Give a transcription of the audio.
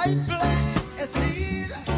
I plant a seed.